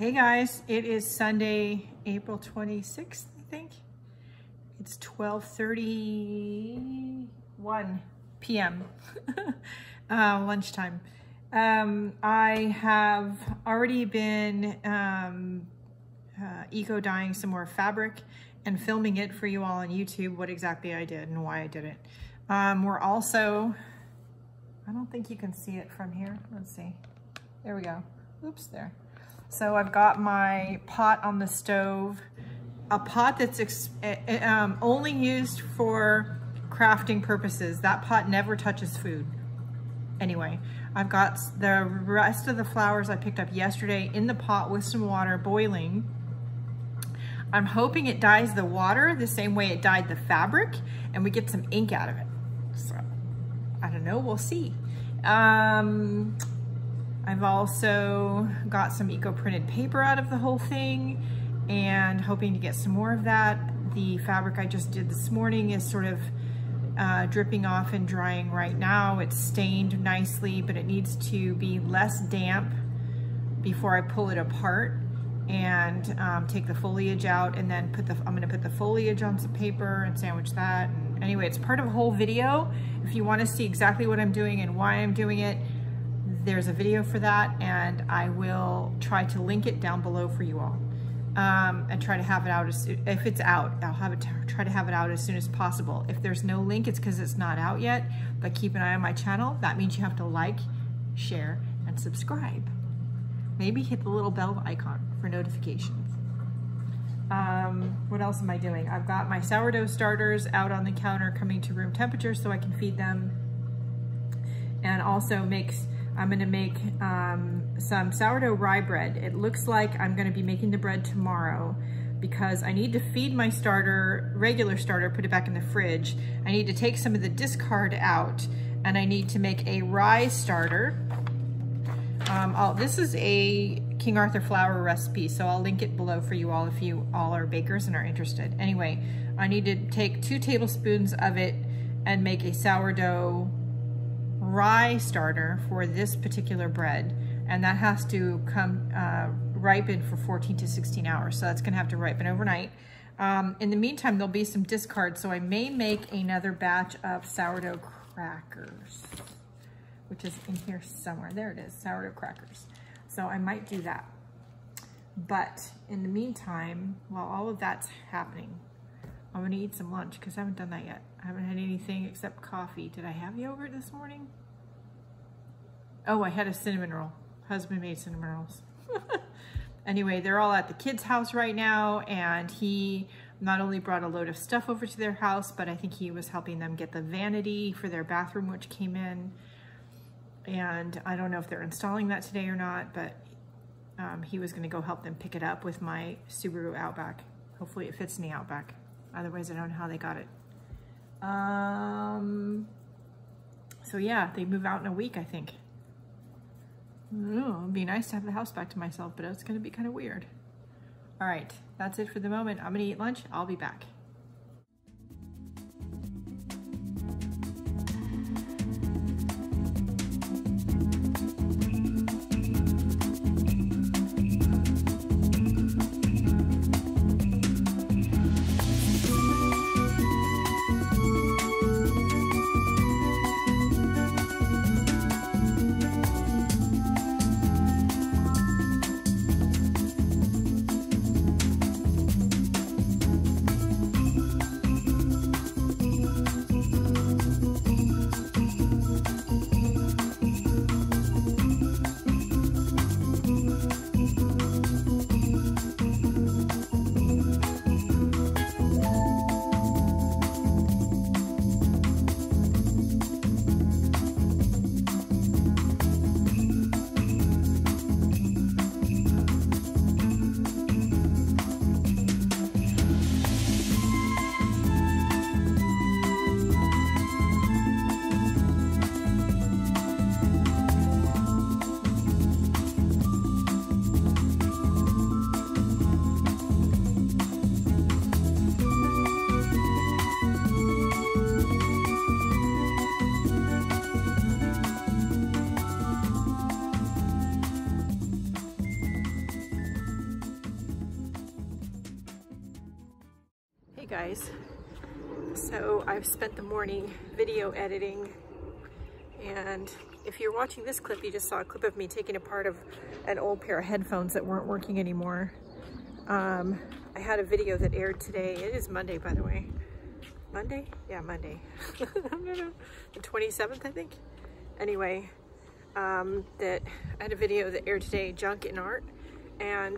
Hey guys, it is Sunday, April 26th, I think. It's 12.31 p.m. uh, lunchtime. Um, I have already been um, uh, eco-dyeing some more fabric and filming it for you all on YouTube, what exactly I did and why I did it. Um, we're also, I don't think you can see it from here. Let's see. There we go. Oops, there. So I've got my pot on the stove, a pot that's eh, eh, um, only used for crafting purposes. That pot never touches food. Anyway, I've got the rest of the flowers I picked up yesterday in the pot with some water boiling. I'm hoping it dyes the water the same way it dyed the fabric and we get some ink out of it. So, I don't know, we'll see. Um, I've also got some eco-printed paper out of the whole thing and hoping to get some more of that. The fabric I just did this morning is sort of uh, dripping off and drying right now. It's stained nicely, but it needs to be less damp before I pull it apart and um, take the foliage out and then put the, I'm gonna put the foliage on some paper and sandwich that. And anyway, it's part of a whole video. If you wanna see exactly what I'm doing and why I'm doing it, there's a video for that and I will try to link it down below for you all. Um, and try to have it out, as, if it's out, I'll have it, try to have it out as soon as possible. If there's no link, it's because it's not out yet, but keep an eye on my channel. That means you have to like, share, and subscribe. Maybe hit the little bell icon for notifications. Um, what else am I doing? I've got my sourdough starters out on the counter coming to room temperature so I can feed them. And also makes I'm gonna make um, some sourdough rye bread. It looks like I'm gonna be making the bread tomorrow because I need to feed my starter, regular starter, put it back in the fridge. I need to take some of the discard out and I need to make a rye starter. Um, this is a King Arthur flour recipe, so I'll link it below for you all if you all are bakers and are interested. Anyway, I need to take two tablespoons of it and make a sourdough rye starter for this particular bread, and that has to come uh, ripen for 14 to 16 hours. So that's gonna have to ripen overnight. Um, in the meantime, there'll be some discard, so I may make another batch of sourdough crackers, which is in here somewhere. There it is, sourdough crackers. So I might do that. But in the meantime, while all of that's happening, I'm gonna eat some lunch because I haven't done that yet. I haven't had anything except coffee. Did I have yogurt this morning? Oh, I had a cinnamon roll. Husband made cinnamon rolls. anyway, they're all at the kid's house right now and he not only brought a load of stuff over to their house, but I think he was helping them get the vanity for their bathroom, which came in. And I don't know if they're installing that today or not, but um, he was gonna go help them pick it up with my Subaru Outback. Hopefully it fits in the Outback. Otherwise, I don't know how they got it. Um, so yeah, they move out in a week, I think. Ooh, it'd be nice to have the house back to myself, but it's gonna be kind of weird. All right, that's it for the moment. I'm gonna eat lunch, I'll be back. I've spent the morning video editing and if you're watching this clip, you just saw a clip of me taking apart of an old pair of headphones that weren't working anymore. Um, I had a video that aired today. It is Monday, by the way. Monday? Yeah, Monday. the 27th, I think. Anyway, um, that I had a video that aired today, Junk in Art. And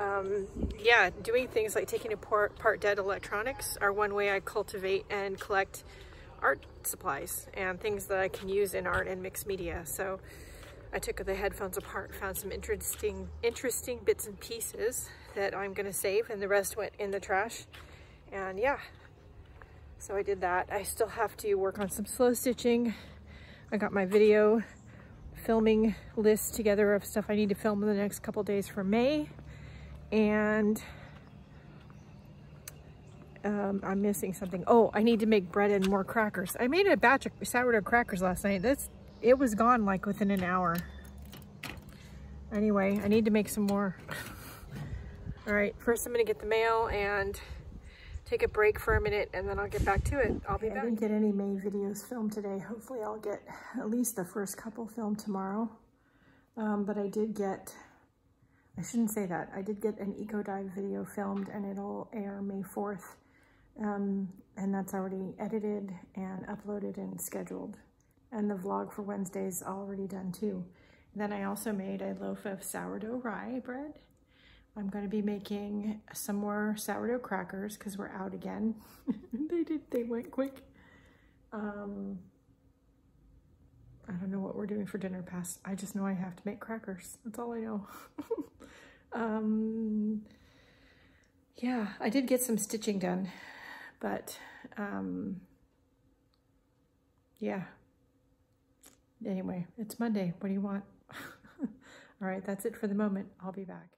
um, yeah, doing things like taking apart dead electronics are one way I cultivate and collect art supplies and things that I can use in art and mixed media. So I took the headphones apart, found some interesting, interesting bits and pieces that I'm gonna save and the rest went in the trash. And yeah, so I did that. I still have to work on some slow stitching. I got my video filming list together of stuff I need to film in the next couple days for May. And um, I'm missing something. Oh, I need to make bread and more crackers. I made a batch of sourdough crackers last night. That's It was gone like within an hour. Anyway, I need to make some more. All right, first I'm gonna get the mail and take a break for a minute and then I'll get back to it. I'll be back. I didn't get any May videos filmed today. Hopefully I'll get at least the first couple filmed tomorrow. Um, but I did get, I shouldn't say that. I did get an Eco Dye video filmed and it'll air May 4th. Um, and that's already edited and uploaded and scheduled. And the vlog for Wednesday is already done too. then I also made a loaf of sourdough rye bread. I'm going to be making some more sourdough crackers because we're out again. they did, they went quick. Um, I don't know what we're doing for dinner past. I just know I have to make crackers. That's all I know. um, yeah, I did get some stitching done. But um, yeah. Anyway, it's Monday. What do you want? All right, that's it for the moment. I'll be back.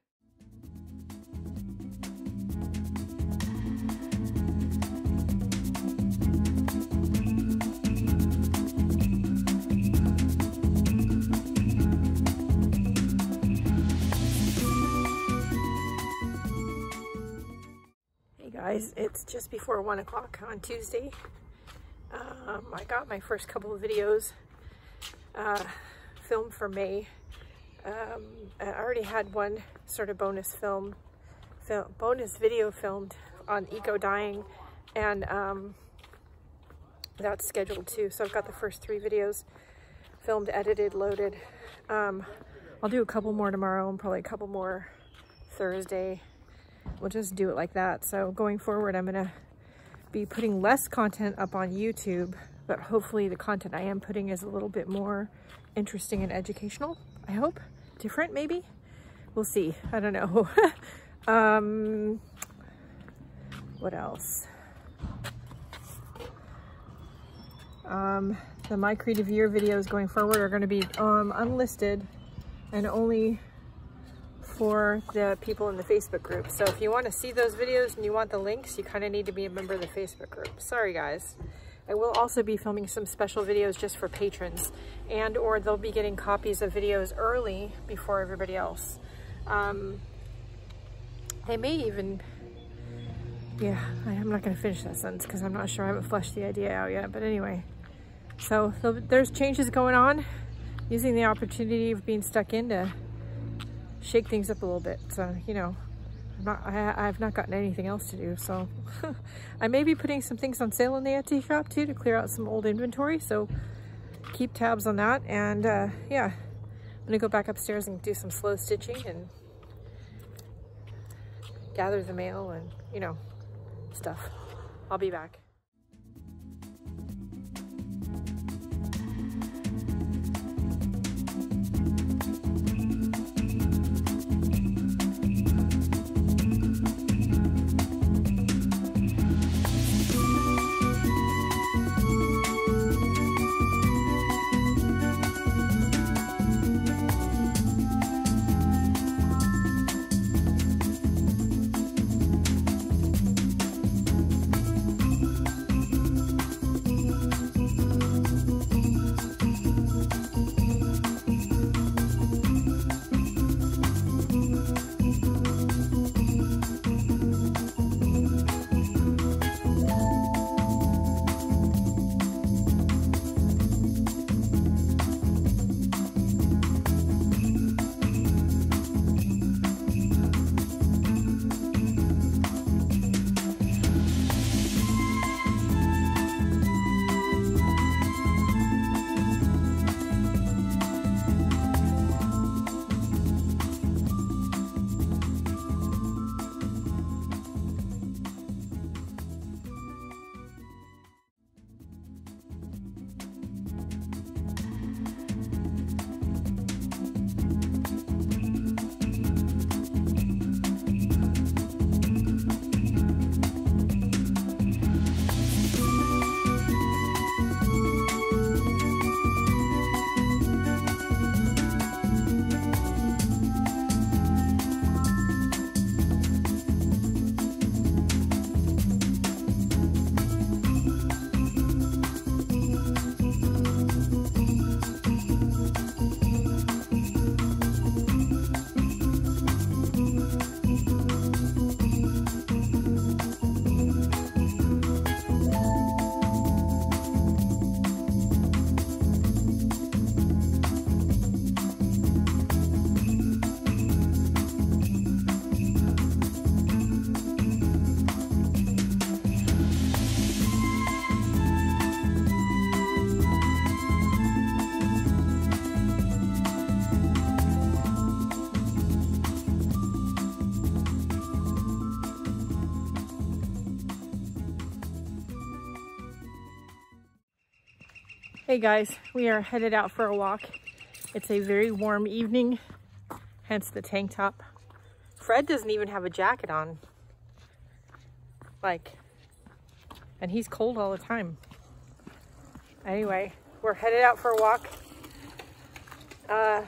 Guys. It's just before one o'clock on Tuesday. Um, I got my first couple of videos uh, filmed for May. Um, I already had one sort of bonus film, bonus video filmed on eco dyeing and um, that's scheduled too. So I've got the first three videos filmed, edited, loaded. Um, I'll do a couple more tomorrow and probably a couple more Thursday we'll just do it like that. So going forward, I'm gonna be putting less content up on YouTube, but hopefully the content I am putting is a little bit more interesting and educational, I hope. Different, maybe? We'll see. I don't know. um, what else? Um, the My Creative Year videos going forward are to be um, unlisted and only for the people in the Facebook group. So if you want to see those videos and you want the links, you kind of need to be a member of the Facebook group. Sorry guys. I will also be filming some special videos just for patrons and or they'll be getting copies of videos early before everybody else. Um, they may even, yeah, I'm not going to finish that sentence because I'm not sure I haven't fleshed the idea out yet. But anyway, so there's changes going on using the opportunity of being stuck into shake things up a little bit. So, you know, not, I, have not gotten anything else to do. So I may be putting some things on sale in the Etsy shop too to clear out some old inventory. So keep tabs on that. And uh, yeah, I'm gonna go back upstairs and do some slow stitching and gather the mail and, you know, stuff. I'll be back. Hey guys, we are headed out for a walk. It's a very warm evening, hence the tank top. Fred doesn't even have a jacket on. Like, and he's cold all the time. Anyway, we're headed out for a walk. Uh,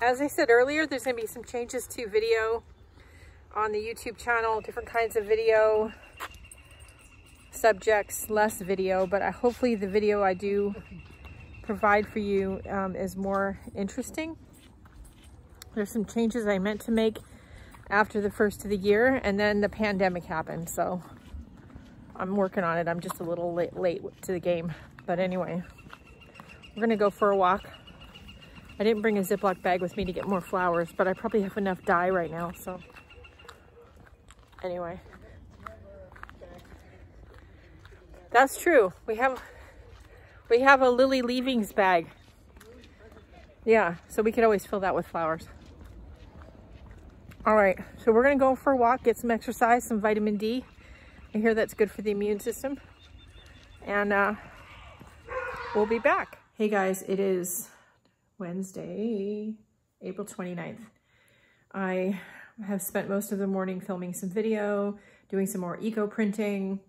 as I said earlier, there's gonna be some changes to video on the YouTube channel, different kinds of video subjects, less video, but I, hopefully the video I do provide for you um, is more interesting. There's some changes I meant to make after the first of the year and then the pandemic happened. So I'm working on it. I'm just a little late, late to the game. But anyway, we're gonna go for a walk. I didn't bring a Ziploc bag with me to get more flowers, but I probably have enough dye right now. So anyway, That's true. We have we have a Lily Leavings bag. Yeah, so we could always fill that with flowers. All right, so we're gonna go for a walk, get some exercise, some vitamin D. I hear that's good for the immune system. And uh, we'll be back. Hey guys, it is Wednesday, April 29th. I have spent most of the morning filming some video, doing some more eco printing,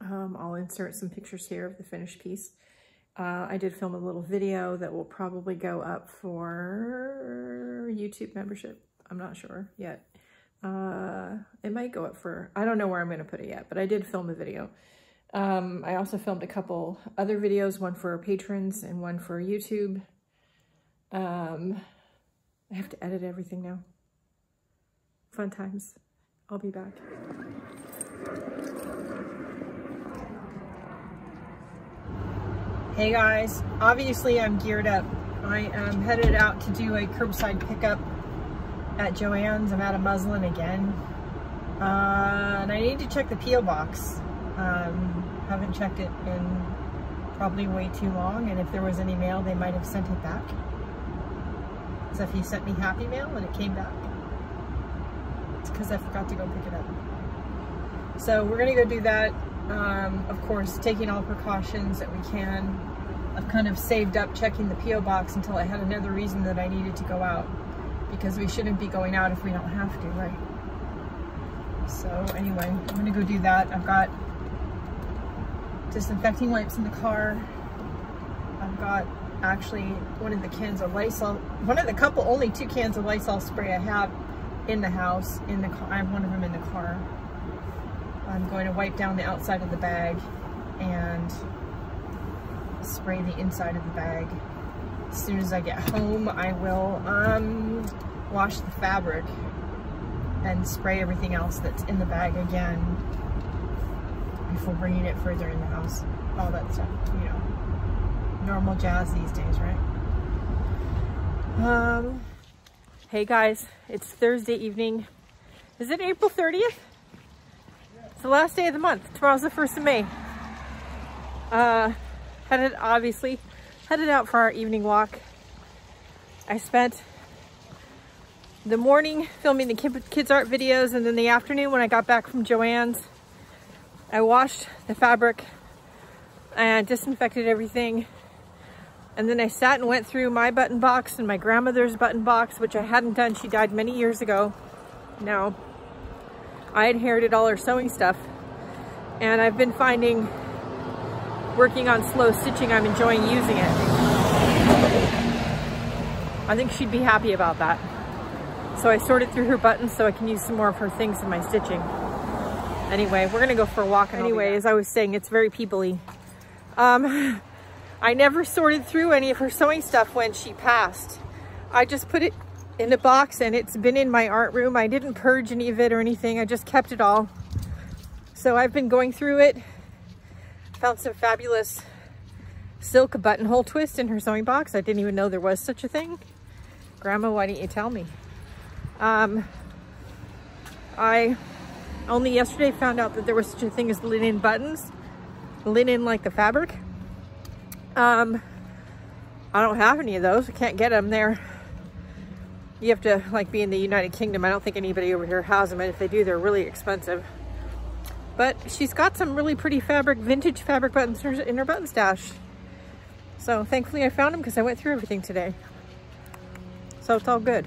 um, I'll insert some pictures here of the finished piece. Uh, I did film a little video that will probably go up for YouTube membership. I'm not sure yet. Uh, it might go up for, I don't know where I'm going to put it yet, but I did film a video. Um, I also filmed a couple other videos, one for patrons and one for YouTube. Um, I have to edit everything now. Fun times. I'll be back. Hey guys, obviously I'm geared up. I am headed out to do a curbside pickup at Joann's. I'm out of Muslin again. Uh, and I need to check the P.O. box. Um, haven't checked it in probably way too long. And if there was any mail, they might have sent it back. So if you sent me happy mail and it came back, it's because I forgot to go pick it up. So we're gonna go do that. Um, of course, taking all precautions that we can. I've kind of saved up checking the P.O. box until I had another reason that I needed to go out because we shouldn't be going out if we don't have to, right? So anyway, I'm gonna go do that. I've got disinfecting wipes in the car. I've got actually one of the cans of Lysol, one of the couple, only two cans of Lysol spray I have in the house, in the car. I have one of them in the car. I'm going to wipe down the outside of the bag and spray the inside of the bag. As soon as I get home, I will um, wash the fabric and spray everything else that's in the bag again before bringing it further in the house. All that stuff, you know. Normal jazz these days, right? Um, hey guys, it's Thursday evening. Is it April 30th? The last day of the month. Tomorrow's the 1st of May. Uh, headed, obviously, headed out for our evening walk. I spent the morning filming the kids art videos and then the afternoon when I got back from Joann's, I washed the fabric and disinfected everything. And then I sat and went through my button box and my grandmother's button box, which I hadn't done. She died many years ago now. I inherited all her sewing stuff and I've been finding working on slow stitching, I'm enjoying using it. I think she'd be happy about that. So I sorted through her buttons so I can use some more of her things in my stitching. Anyway, we're gonna go for a walk. Anyway, as I was saying, it's very peoply. Um, I never sorted through any of her sewing stuff when she passed. I just put it in a box and it's been in my art room. I didn't purge any of it or anything. I just kept it all. So I've been going through it. Found some fabulous silk buttonhole twist in her sewing box. I didn't even know there was such a thing. Grandma, why didn't you tell me? Um, I only yesterday found out that there was such a thing as linen buttons. Linen like the fabric. Um, I don't have any of those. I can't get them there you have to like be in the United Kingdom. I don't think anybody over here has them. And if they do, they're really expensive. But she's got some really pretty fabric, vintage fabric buttons in her button stash. So thankfully I found them because I went through everything today. So it's all good.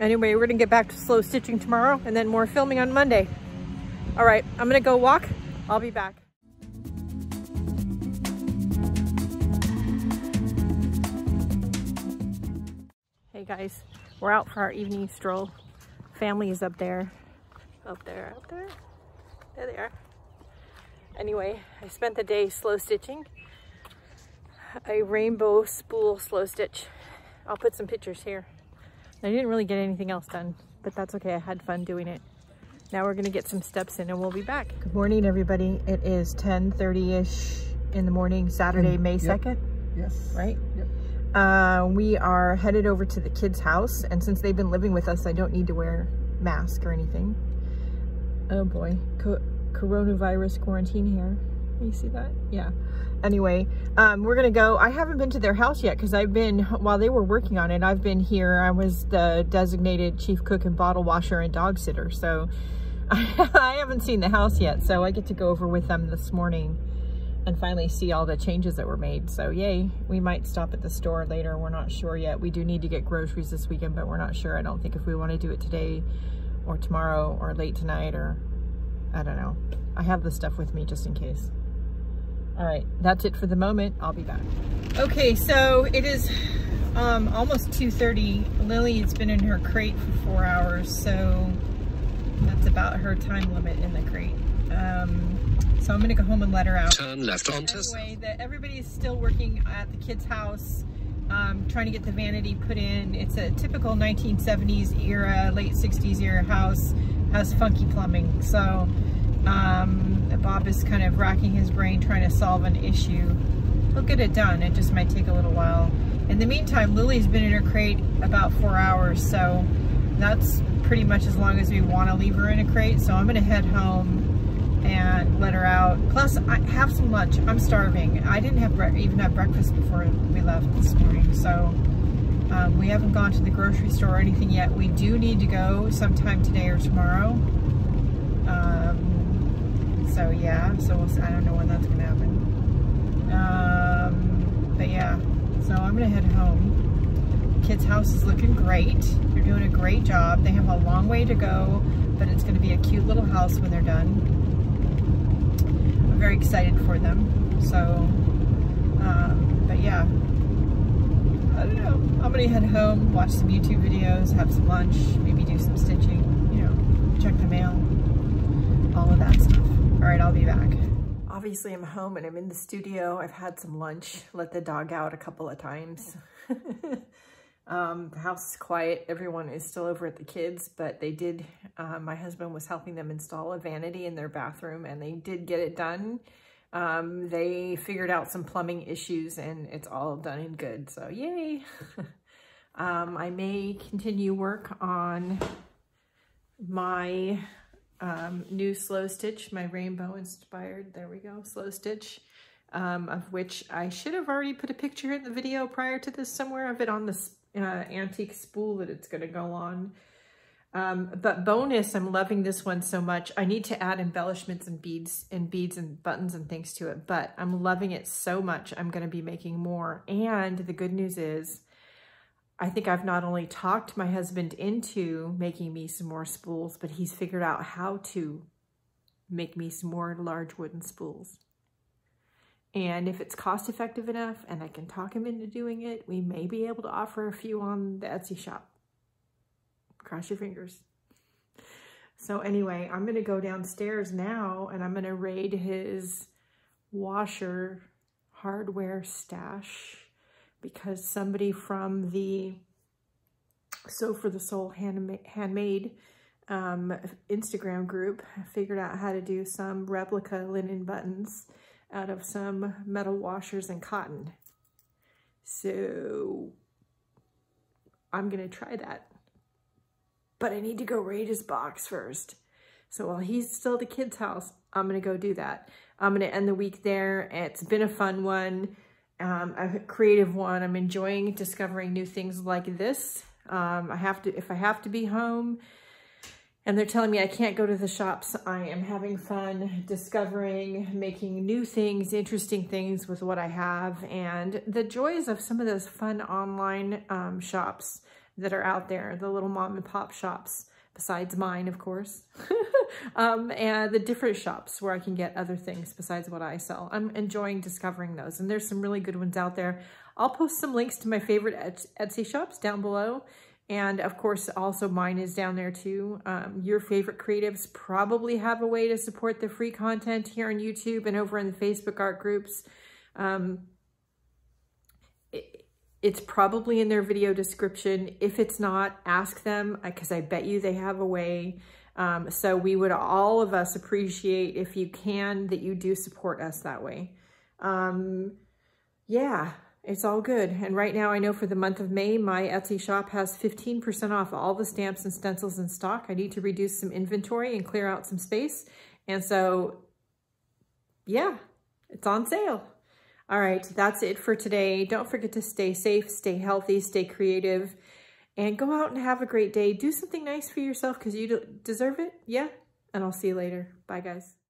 Anyway, we're gonna get back to slow stitching tomorrow and then more filming on Monday. All right, I'm gonna go walk. I'll be back. Hey guys, we're out for our evening stroll. Family is up there. Up there, up there. There they are. Anyway, I spent the day slow stitching a rainbow spool slow stitch. I'll put some pictures here. I didn't really get anything else done, but that's okay. I had fun doing it. Now we're gonna get some steps in and we'll be back. Good morning, everybody. It is 10.30ish in the morning, Saturday, mm, May 2nd. Yes. Right? Uh, we are headed over to the kids' house, and since they've been living with us, I don't need to wear mask or anything. Oh boy, Co coronavirus quarantine here. You see that? Yeah. Anyway, um, we're gonna go. I haven't been to their house yet because I've been, while they were working on it, I've been here. I was the designated chief cook and bottle washer and dog sitter. So I haven't seen the house yet. So I get to go over with them this morning and finally see all the changes that were made. So yay, we might stop at the store later. We're not sure yet. We do need to get groceries this weekend, but we're not sure. I don't think if we want to do it today or tomorrow or late tonight or I don't know. I have the stuff with me just in case. All right, that's it for the moment. I'll be back. Okay, so it is um, almost 2.30. Lily has been in her crate for four hours, so that's about her time limit in the crate. Um, so I'm gonna go home and let her out. Turn left onto Anyway, the, everybody is still working at the kid's house, um, trying to get the vanity put in. It's a typical 1970s era, late 60s era house, has funky plumbing. So um, Bob is kind of racking his brain trying to solve an issue. He'll get it done. It just might take a little while. In the meantime, Lily's been in her crate about four hours, so that's pretty much as long as we want to leave her in a crate. So I'm going to head home and let her out. Plus, I have some lunch. I'm starving. I didn't have even have breakfast before we left this morning, so um, we haven't gone to the grocery store or anything yet. We do need to go sometime today or tomorrow. Um, so yeah, so we'll, I don't know when that's gonna happen. Um, but yeah, so I'm gonna head home. Kid's house is looking great. They're doing a great job. They have a long way to go, but it's gonna be a cute little house when they're done. Very excited for them. So, um, but yeah, I don't know. I'm gonna head home, watch some YouTube videos, have some lunch, maybe do some stitching, you know, check the mail, all of that stuff. All right, I'll be back. Obviously I'm home and I'm in the studio. I've had some lunch, let the dog out a couple of times. um, the house is quiet. Everyone is still over at the kids, but they did, uh, my husband was helping them install a vanity in their bathroom and they did get it done. Um, they figured out some plumbing issues and it's all done and good. So yay. um, I may continue work on my um, new slow stitch, my rainbow inspired, there we go, slow stitch, um, of which I should have already put a picture in the video prior to this somewhere of it on the uh, antique spool that it's going to go on. Um, but bonus, I'm loving this one so much. I need to add embellishments and beads and beads and buttons and things to it, but I'm loving it so much. I'm going to be making more. And the good news is I think I've not only talked my husband into making me some more spools, but he's figured out how to make me some more large wooden spools. And if it's cost effective enough and I can talk him into doing it, we may be able to offer a few on the Etsy shop. Cross your fingers. So anyway, I'm going to go downstairs now and I'm going to raid his washer hardware stash because somebody from the Sew for the Soul handmade um, Instagram group figured out how to do some replica linen buttons out of some metal washers and cotton. So I'm to try that. But I need to go raid his box first. So while he's still at the kid's house, I'm to go do that. I'm to end the week there. It's been a fun one um, a creative one. I'm enjoying discovering new things like this. Um, I have to, if I have to be home and they're telling me I can't go to the shops. I am having fun discovering, making new things, interesting things with what I have, and the joys of some of those fun online um, shops that are out there, the little mom and pop shops, besides mine, of course, um, and the different shops where I can get other things besides what I sell. I'm enjoying discovering those, and there's some really good ones out there. I'll post some links to my favorite Etsy shops down below and of course, also mine is down there too. Um, your favorite creatives probably have a way to support the free content here on YouTube and over in the Facebook art groups. Um, it, it's probably in their video description. If it's not, ask them because I bet you they have a way. Um, so we would all of us appreciate if you can that you do support us that way. Um, yeah, it's all good. And right now I know for the month of May, my Etsy shop has 15% off all the stamps and stencils in stock. I need to reduce some inventory and clear out some space. And so, yeah, it's on sale. All right, that's it for today. Don't forget to stay safe, stay healthy, stay creative, and go out and have a great day. Do something nice for yourself because you deserve it. Yeah, and I'll see you later. Bye, guys.